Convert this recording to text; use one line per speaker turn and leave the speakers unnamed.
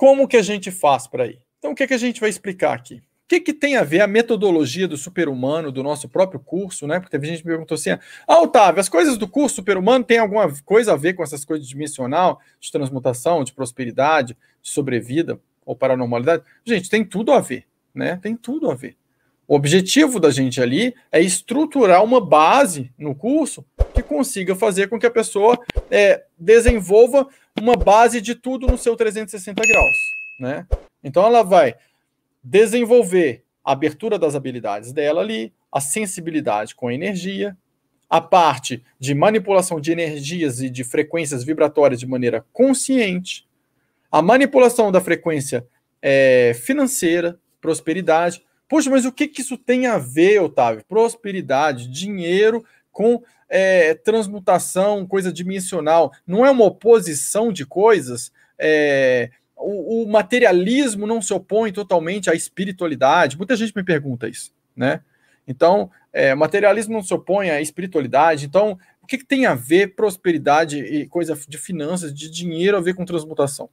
como que a gente faz para ir? Então, o que, que a gente vai explicar aqui? O que, que tem a ver a metodologia do super-humano, do nosso próprio curso, né? Porque teve gente que me perguntou assim: ah, Otávio, as coisas do curso super-humano têm alguma coisa a ver com essas coisas dimensional, de transmutação, de prosperidade, de sobrevida ou paranormalidade? Gente, tem tudo a ver, né? Tem tudo a ver. O objetivo da gente ali é estruturar uma base no curso que consiga fazer com que a pessoa é, desenvolva uma base de tudo no seu 360 graus, né? Então ela vai desenvolver a abertura das habilidades dela ali, a sensibilidade com a energia, a parte de manipulação de energias e de frequências vibratórias de maneira consciente, a manipulação da frequência é, financeira, prosperidade. Poxa, mas o que, que isso tem a ver, Otávio? Prosperidade, dinheiro com é, transmutação, coisa dimensional. Não é uma oposição de coisas? É, o, o, materialismo não se opõe totalmente à espiritualidade. Muita gente me pergunta isso, né? Então, é, materialismo não se opõe à espiritualidade. Então, o que, que tem a ver prosperidade e coisa de finanças, de dinheiro a ver com transmutação?